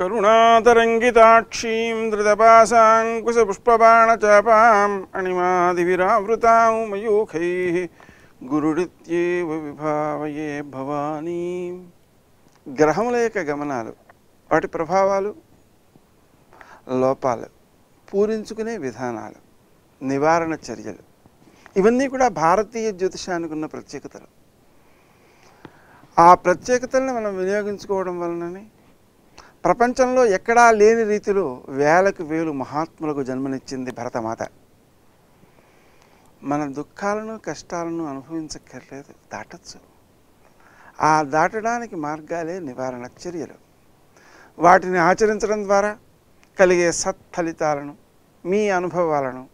కరుణాతరంగితాక్షీం ధృతపాశాంకుశపుష్పబాణచాపాం అణిమాదివిరావృతాం మయూఖై గురుడిత్యేవ విభావయే భవానీ గ్రహముల యొక్క గమనాలు వాటి ప్రభావాలు లోపాలు పూరించుకునే విధానాలు నివారణ చర్యలు ఇవన్నీ కూడా భారతీయ జ్యోతిషానికి ఉన్న ప్రత్యేకతలు. ఆ ప్రత్యేకతలను మనం వినియోగించుకోవడం వలననే ప్రపంచంలో ఎక్కడా లేని రీతిలో వేలకు వేలు మహాత్ములకు జన్మనిచ్చింది భరతమాత. మన దుఃఖాలను కష్టాలను అనుభవించక్కర్లేదు దాటచ్చు. ఆ దాటడానికి మార్గాలే నివారణ చర్యలు. వాటిని ఆచరించడం ద్వారా కలిగే సత్ఫలితాలను మీ అనుభవాలను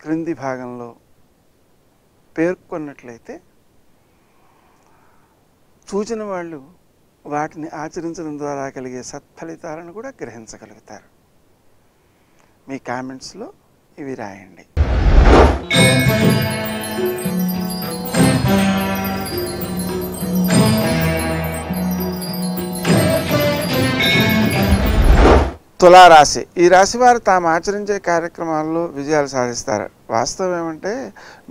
క్రింది భాగంలో పేర్కొన్నట్లయితే చూచిన వాళ్ళు వాటిని ఆచరించడం ద్వారా కలిగే సత్ఫలితాలను కూడా గ్రహించగలుగుతారు. మీ కామెంట్స్లో ఇవి రాయండి. తులారాశి. ఈ రాశి వారు తాము ఆచరించే కార్యక్రమాల్లో విజయాలు సాధిస్తారు. వాస్తవం ఏమంటే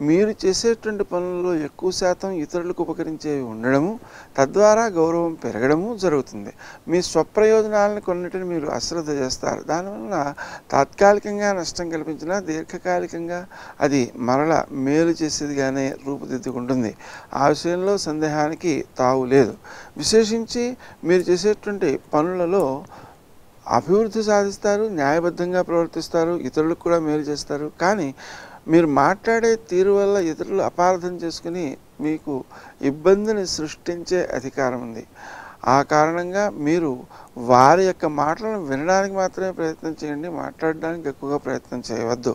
మీరు చేసేటువంటి పనుల్లో ఎక్కువ శాతం ఇతరులకు ఉపకరించేవి ఉండడము తద్వారా గౌరవం పెరగడము జరుగుతుంది. మీ స్వప్రయోజనాలను కొన్నిటిని మీరు అశ్రద్ధ చేస్తారు. దానివల్ల తాత్కాలికంగా నష్టం కల్పించినా దీర్ఘకాలికంగా అది మరల మేలు చేసేదిగానే రూపుదిద్దుకుంటుంది. ఆ విషయంలో సందేహానికి తావు లేదు. విశేషించి మీరు చేసేటువంటి పనులలో అభివృద్ధి సాధిస్తారు న్యాయబద్ధంగా ప్రవర్తిస్తారు ఇతరులకు కూడా మేలు చేస్తారు. కానీ మీరు మాట్లాడే తీరు వల్ల ఇతరులు అపార్థం చేసుకుని మీకు ఇబ్బందిని సృష్టించే అధికారం ఉంది. ఆ కారణంగా మీరు వారి యొక్క మాటలను వినడానికి మాత్రమే ప్రయత్నం చేయండి మాట్లాడడానికి ఎక్కువగా ప్రయత్నం చేయవద్దు.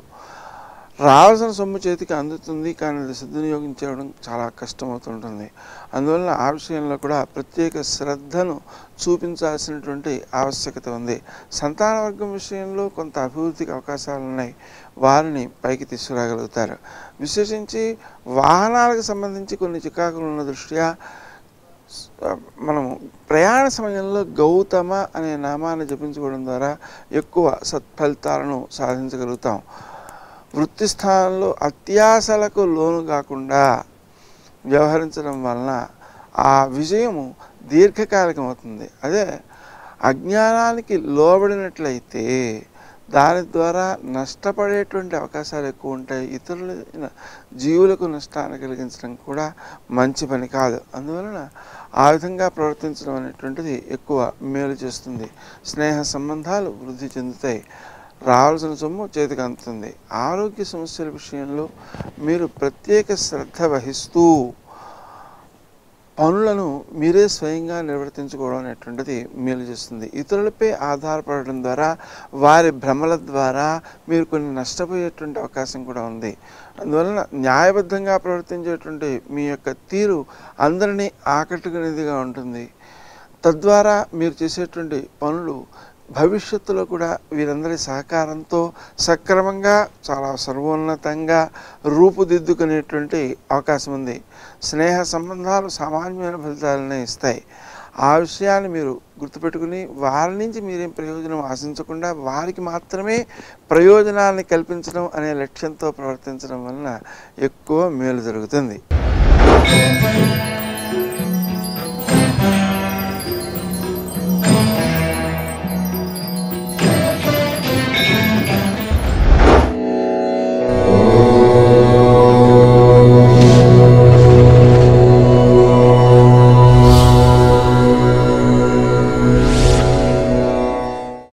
రావాల్సిన సొమ్ము చేతికి అందుతుంది కానీ అది సద్వినియోగం చేయడం చాలా కష్టమవుతుంటుంది. అందువలన ఆ విషయంలో కూడా ప్రత్యేక శ్రద్ధను చూపించాల్సినటువంటి ఆవశ్యకత ఉంది. సంతాన వర్గం విషయంలో కొంత అభివృద్ధికి అవకాశాలు ఉన్నాయి. వారిని పైకి తీసుకురాగలుగుతారు. విశేషించి వాహనాలకు సంబంధించి కొన్ని చికాకులు ఉన్న దృష్ట్యా మనము ప్రయాణ సమయంలో గౌతమ అనే నామాన్ని జపించుకోవడం ద్వారా ఎక్కువ సత్ఫలితాలను సాధించగలుగుతాం. వృత్తి స్థానంలో అత్యాశలకు లోను కాకుండా వ్యవహరించడం వలన ఆ విజయము దీర్ఘకాలికం అవుతుంది అదే అజ్ఞానానికి లోబడినట్లయితే దాని ద్వారా నష్టపడేటువంటి అవకాశాలు ఎక్కువ ఉంటాయి. ఇతరుల జీవులకు నష్టాన్ని కలిగించడం కూడా మంచి పని కాదు. అందువలన ఆ విధంగా ప్రవర్తించడం అనేటువంటిది ఎక్కువ మేలు చేస్తుంది. స్నేహ సంబంధాలు వృద్ధి చెందుతాయి. రావాల్సిన సొమ్ము చేతికి అందుతుంది. ఆరోగ్య సమస్యల విషయంలో మీరు ప్రత్యేక శ్రద్ధ వహిస్తూ పనులను మీరే స్వయంగా నిర్వర్తించుకోవడం అనేటువంటిది మేలు చేస్తుంది. ఇతరులపై ఆధారపడడం ద్వారా వారి భ్రమల ద్వారా మీరు కొన్ని నష్టపోయేటువంటి అవకాశం కూడా ఉంది. అందువలన న్యాయబద్ధంగా ప్రవర్తించేటువంటి మీ యొక్క తీరు అందరినీ ఆకట్టుకునేదిగా ఉంటుంది. తద్వారా మీరు చేసేటువంటి పనులు భవిష్యత్తులో కూడా వీరందరి సహకారంతో సక్రమంగా చాలా సర్వోన్నతంగా రూపుదిద్దుకునేటువంటి అవకాశం ఉంది. స్నేహ సంబంధాలు సామాన్యమైన ఫలితాలనే ఇస్తాయి. ఆ విషయాన్ని మీరు గుర్తుపెట్టుకుని వారి నుంచి మీరేం ప్రయోజనం ఆశించకుండా వారికి మాత్రమే ప్రయోజనాన్ని కల్పించడం అనే లక్ష్యంతో ప్రవర్తించడం వలన ఎక్కువ మేలు జరుగుతుంది.